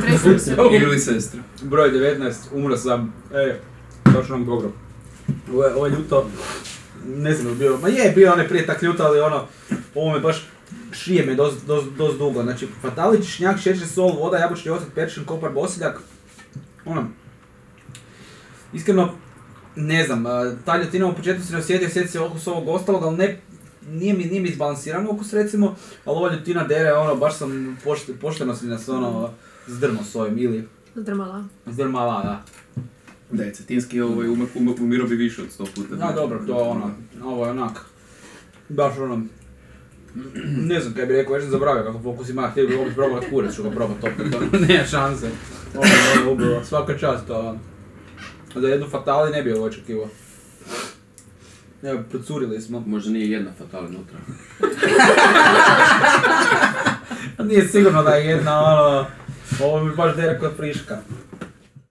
Tresem se. Ili sestra. Broj 19, umro sam, e, točno nam dobro. Ovo je, ovo je ljuto, ne znam bio, ma je bio onaj prije tak ljuto, ali ono, ovo me baš šije me dosta dos, dos dugo. Znači, fatalić, šnjak, šećer, sol, voda, jabučni ocet, peršin, kopar, bosiljak, ono, iskreno, ne znam, ta ljutina u početku se ne osjetio, osjeti se okus ovog ostalog, ali ne, nije mi, nije mi izbalansiran okus recimo, ali ova ljutina dere, ono, baš sam pošte, pošteno si nas ono, zdrmo s ovim, ili Zdrmala. zdrmala, da. Da je cetinski ovaj umak, umak, umirao bi više od sto puta. Da, dobro, to je ono, ovo je onak, baš ono, ne znam kaj bi rekao, već sam zaboravio kako fokus ima, htio bi opet probat kurac, ću ga probat opet, ono, nema šanse. Ovo je ubilo, svaka čast, to ono. Da jednu fatali ne bi ovo očekivao. Evo, procurili smo. Možda nije jedna fatala unutra. Nije sigurno da je jedna, ono, ovo mi baš dere kod friška.